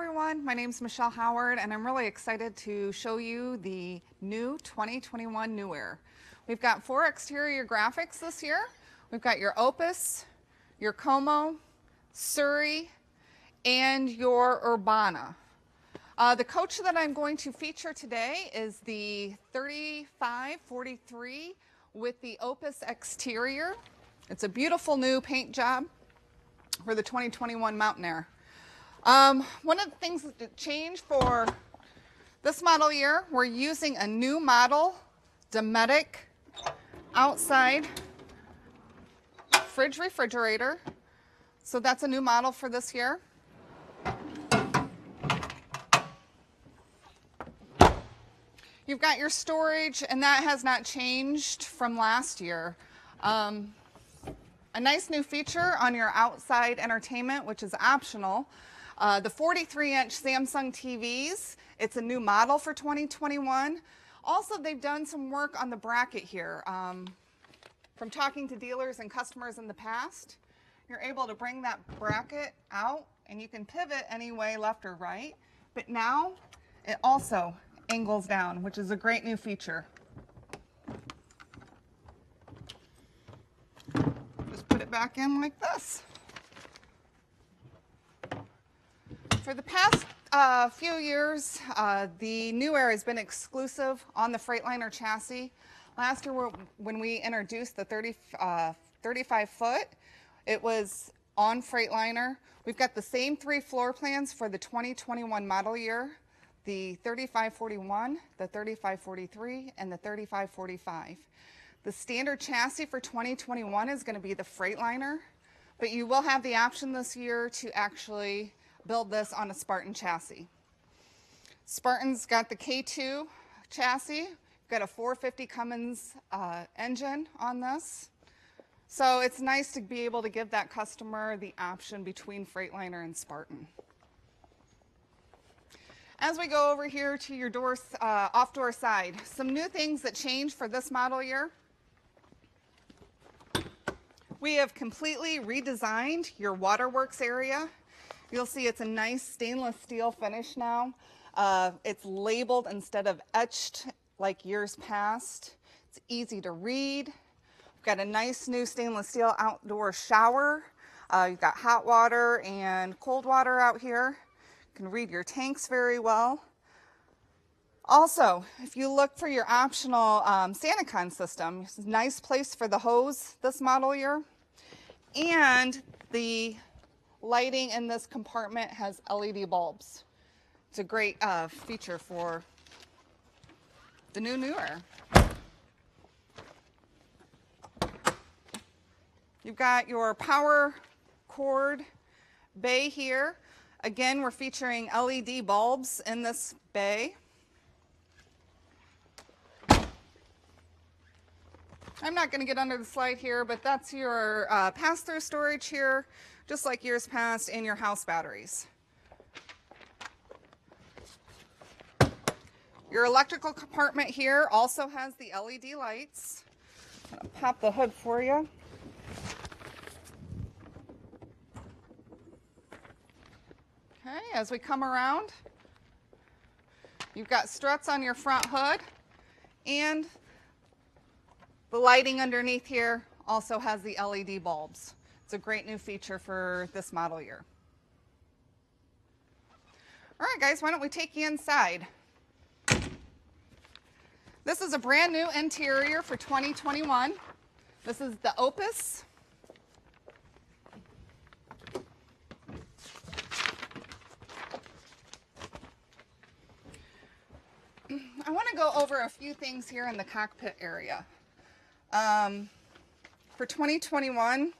everyone, my name is Michelle Howard and I'm really excited to show you the new 2021 New Aire. We've got four exterior graphics this year. We've got your Opus, your Como, Surrey, and your Urbana. Uh, the coach that I'm going to feature today is the 3543 with the Opus exterior. It's a beautiful new paint job for the 2021 Mountain Aire. Um, one of the things that changed for this model year, we're using a new model Dometic outside fridge refrigerator. So that's a new model for this year. You've got your storage, and that has not changed from last year. Um, a nice new feature on your outside entertainment, which is optional. Uh, the 43 inch Samsung TVs, it's a new model for 2021. Also, they've done some work on the bracket here. Um, from talking to dealers and customers in the past, you're able to bring that bracket out and you can pivot any way left or right. But now it also angles down, which is a great new feature. put it back in like this. For the past uh, few years, uh, the New Aire has been exclusive on the Freightliner chassis. Last year, when we introduced the 30, uh, 35 foot, it was on Freightliner. We've got the same three floor plans for the 2021 model year, the 3541, the 3543, and the 3545. The standard chassis for 2021 is going to be the Freightliner, but you will have the option this year to actually build this on a Spartan chassis. Spartan's got the K2 chassis, got a 450 Cummins uh, engine on this. So it's nice to be able to give that customer the option between Freightliner and Spartan. As we go over here to your door, uh, off door side, some new things that change for this model year. We have completely redesigned your waterworks area. You'll see it's a nice stainless steel finish now. Uh, it's labeled instead of etched like years past. It's easy to read. We've got a nice new stainless steel outdoor shower. Uh, you've got hot water and cold water out here. You can read your tanks very well. Also, if you look for your optional um, system, nice place for the hose this model year. And the lighting in this compartment has LED bulbs. It's a great uh, feature for the new newer. You've got your power cord bay here. Again, we're featuring LED bulbs in this bay. I'm not going to get under the slide here, but that's your uh, pass-through storage here, just like years past, in your house batteries. Your electrical compartment here also has the LED lights. I'll pop the hood for you. Okay, as we come around, you've got struts on your front hood and the lighting underneath here also has the LED bulbs. It's a great new feature for this model year. All right, guys, why don't we take you inside? This is a brand new interior for 2021. This is the Opus. I want to go over a few things here in the cockpit area. Um, for 2021,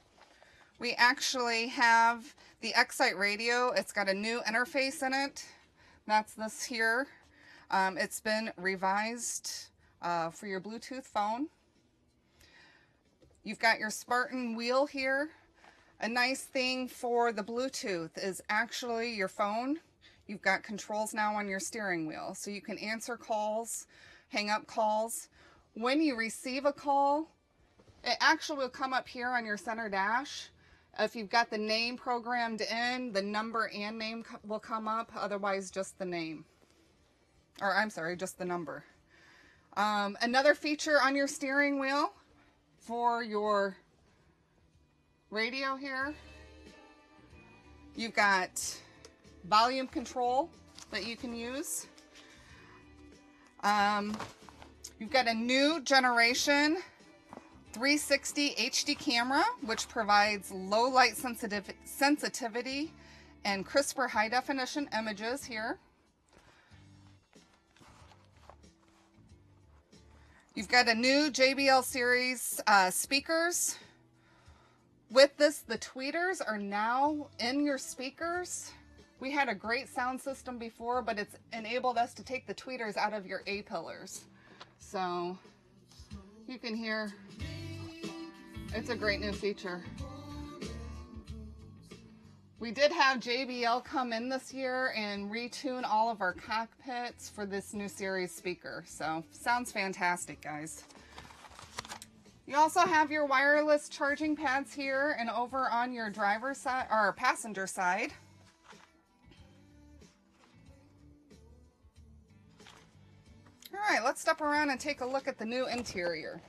we actually have the Xite radio. It's got a new interface in it. That's this here. Um, it's been revised uh, for your Bluetooth phone. You've got your Spartan wheel here. A nice thing for the Bluetooth is actually your phone. You've got controls now on your steering wheel. So you can answer calls, hang up calls. When you receive a call, it actually will come up here on your center dash If you've got the name programmed in, the number and name will come up, otherwise just the name. Or I'm sorry, just the number. Um, another feature on your steering wheel for your radio here, you've got volume control that you can use. Um, you've got a new generation 360 HD camera, which provides low light sensitiv sensitivity and crisper high definition images here. You've got a new JBL series uh, speakers. With this, the tweeters are now in your speakers. We had a great sound system before, but it's enabled us to take the tweeters out of your A-pillars. So you can hear it's a great new feature. We did have JBL come in this year and retune all of our cockpits for this new series speaker. So sounds fantastic, guys. You also have your wireless charging pads here and over on your driver's side or passenger side. Right, let's step around and take a look at the new interior.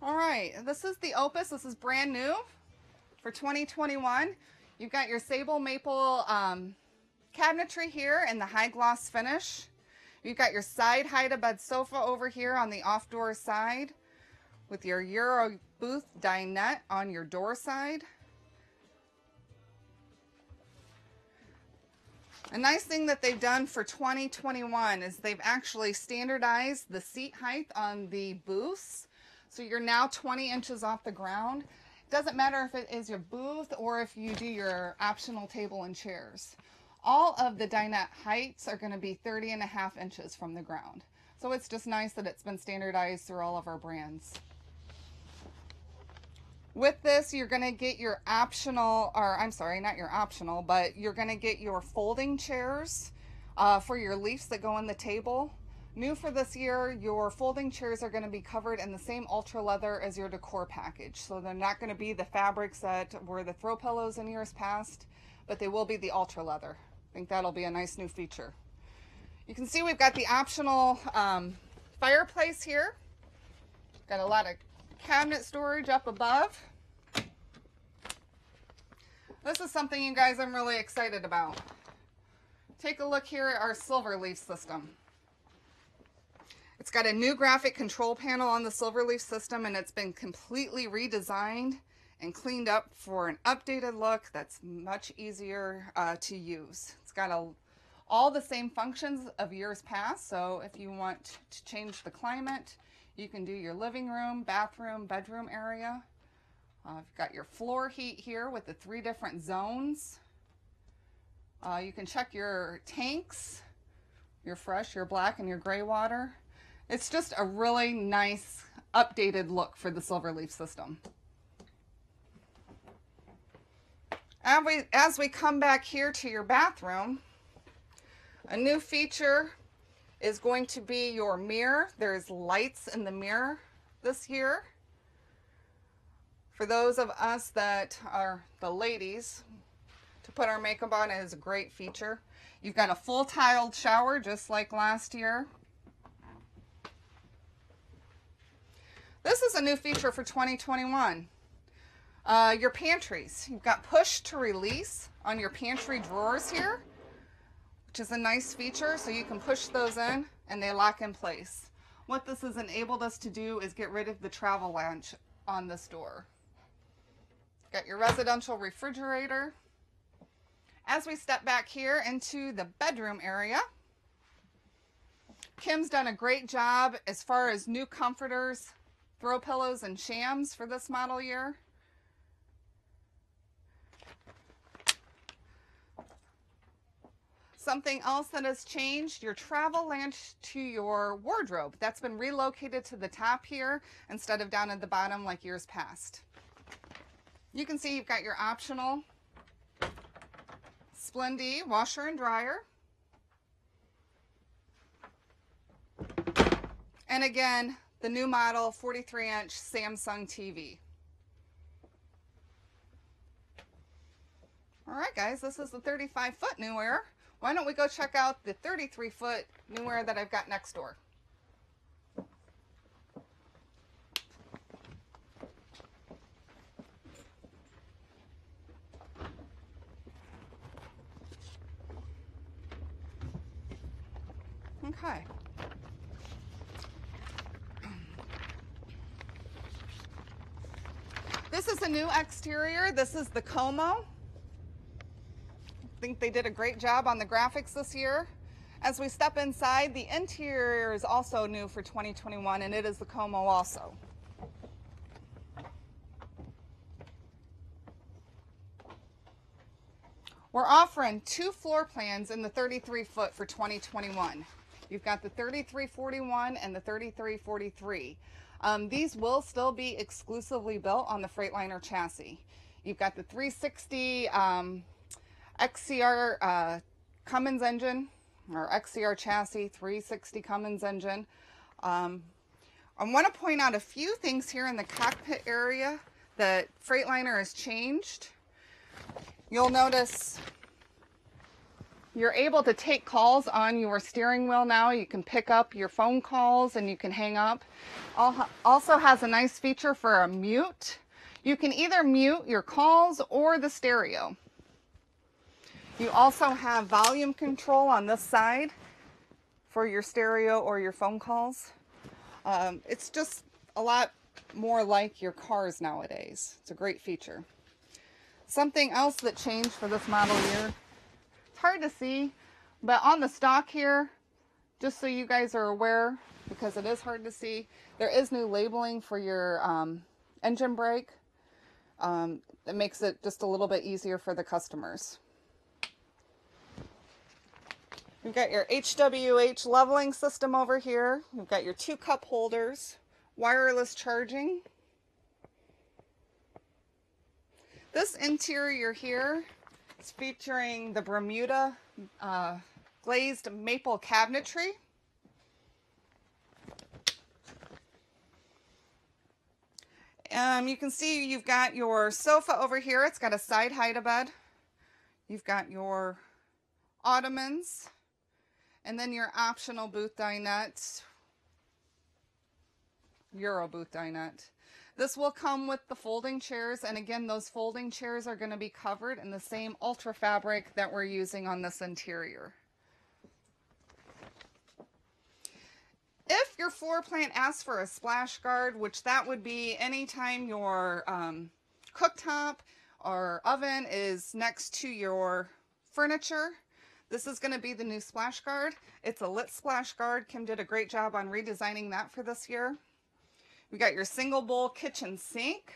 All right, this is the Opus. This is brand new for 2021. You've got your sable maple um, cabinetry here in the high gloss finish. You've got your side hide-a-bed sofa over here on the off-door side with your Euro booth dinette on your door side. A nice thing that they've done for 2021 is they've actually standardized the seat height on the booths so you're now 20 inches off the ground. Doesn't matter if it is your booth or if you do your optional table and chairs. All of the dinette heights are going to be 30 and a half inches from the ground. So it's just nice that it's been standardized through all of our brands. With this, you're going to get your optional, or I'm sorry, not your optional, but you're going to get your folding chairs uh, for your leaves that go on the table. New for this year, your folding chairs are going to be covered in the same ultra leather as your decor package. So they're not going to be the fabrics that were the throw pillows in years past, but they will be the ultra leather. I think that'll be a nice new feature. You can see we've got the optional um, fireplace here. Got a lot of cabinet storage up above. This is something you guys I'm really excited about. Take a look here at our Silverleaf system. It's got a new graphic control panel on the Silverleaf system and it's been completely redesigned and cleaned up for an updated look that's much easier uh, to use. It's got a, all the same functions of years past, so if you want to change the climate, you can do your living room, bathroom, bedroom area. Uh, you've got your floor heat here with the three different zones. Uh, you can check your tanks, your fresh, your black, and your gray water. It's just a really nice updated look for the Silverleaf system. As we, as we come back here to your bathroom, a new feature is going to be your mirror. There's lights in the mirror this year. For those of us that are the ladies, to put our makeup on is a great feature. You've got a full tiled shower just like last year. This is a new feature for 2021. Uh, your pantries. You've got push to release on your pantry drawers here, which is a nice feature. So you can push those in and they lock in place. What this has enabled us to do is get rid of the travel latch on this door. Got your residential refrigerator. As we step back here into the bedroom area, Kim's done a great job as far as new comforters throw pillows and shams for this model year. Something else that has changed, your travel latch to your wardrobe. That's been relocated to the top here instead of down at the bottom like years past. You can see you've got your optional Splendide washer and dryer. And again, the new model 43 inch Samsung TV. All right, guys, this is the 35 foot New Aire. Why don't we go check out the 33 foot New Aire that I've got next door? Okay. This is a new exterior. This is the Como. Think they did a great job on the graphics this year. As we step inside, the interior is also new for 2021 and it is the Como also. We're offering two floor plans in the 33 foot for 2021. You've got the 3341 and the 3343. Um, these will still be exclusively built on the Freightliner chassis. You've got the 360 um, XCR uh, Cummins engine or XCR chassis, 360 Cummins engine. Um, I want to point out a few things here in the cockpit area that Freightliner has changed. You'll notice you're able to take calls on your steering wheel now. You can pick up your phone calls and you can hang up. Also has a nice feature for a mute. You can either mute your calls or the stereo. You also have volume control on this side for your stereo or your phone calls. Um, it's just a lot more like your cars nowadays. It's a great feature. Something else that changed for this model year it's hard to see, but on the stock here, just so you guys are aware, because it is hard to see, there is new labeling for your um, engine brake. Um, it makes it just a little bit easier for the customers. You've got your HWH leveling system over here. You've got your two cup holders, wireless charging. This interior here is featuring the Bermuda uh, glazed maple cabinetry. Um, you can see you've got your sofa over here. It's got a side hide-a-bed. You've got your ottomans and then your optional booth dinette, Euro booth dinette. This will come with the folding chairs, and again, those folding chairs are going to be covered in the same ultra fabric that we're using on this interior. If your floor plan asks for a splash guard, which that would be anytime your um, cooktop or oven is next to your furniture, this is going to be the new splash guard. It's a lit splash guard. Kim did a great job on redesigning that for this year. We got your single bowl kitchen sink.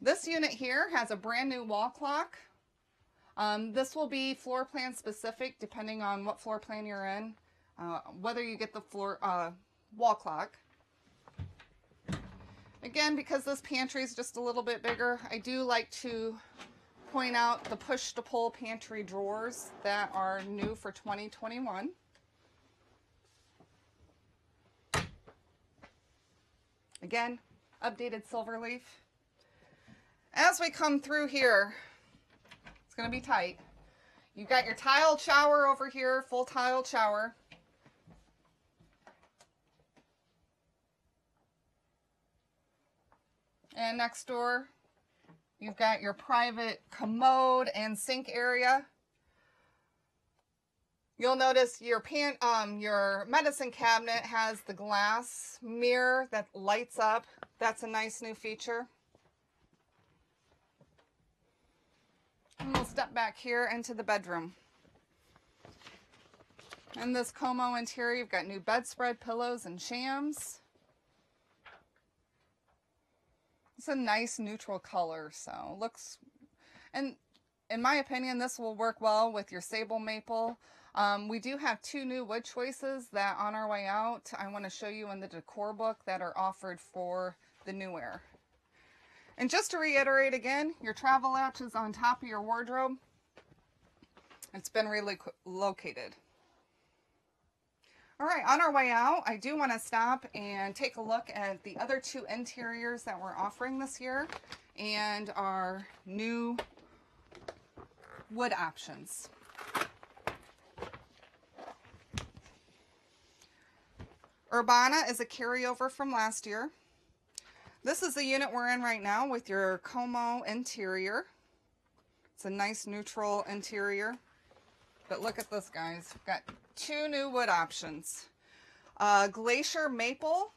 This unit here has a brand new wall clock. Um, this will be floor plan specific depending on what floor plan you're in, uh, whether you get the floor uh, wall clock. Again, because this pantry is just a little bit bigger, I do like to point out the push to pull pantry drawers that are new for 2021. Again, updated Silverleaf. As we come through here, it's going to be tight. You've got your tiled shower over here, full tiled shower. And next door, you've got your private commode and sink area. You'll notice your pan, um, your medicine cabinet has the glass mirror that lights up. That's a nice new feature. And we'll step back here into the bedroom. In this Como interior, you've got new bedspread pillows and shams. It's a nice neutral color, so looks, and in my opinion, this will work well with your sable maple. Um, we do have two new wood choices that on our way out, I want to show you in the decor book that are offered for the New Aire. And just to reiterate again, your travel latch is on top of your wardrobe. It's been relocated. All right, on our way out, I do want to stop and take a look at the other two interiors that we're offering this year and our new wood options. Urbana is a carryover from last year. This is the unit we're in right now with your Como interior. It's a nice neutral interior. But look at this, guys. We've got two new wood options. Uh, Glacier Maple.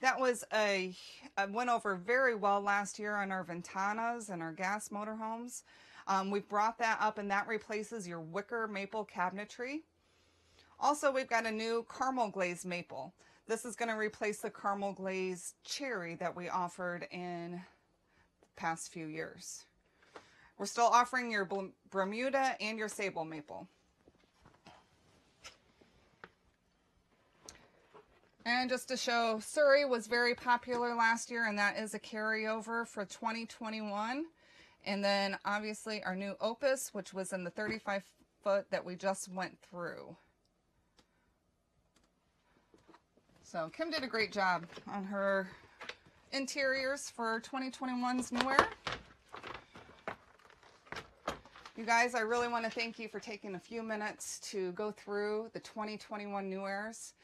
That was a, went over very well last year on our Ventanas and our gas motorhomes. Um, we've brought that up and that replaces your wicker maple cabinetry. Also, we've got a new caramel glazed maple. This is going to replace the caramel glazed cherry that we offered in the past few years. We're still offering your Bermuda and your sable maple. And just to show, Surrey was very popular last year, and that is a carryover for 2021. And then obviously our new Opus, which was in the 35 foot that we just went through. So Kim did a great job on her interiors for 2021's New Aire. You guys, I really want to thank you for taking a few minutes to go through the 2021 New Aires.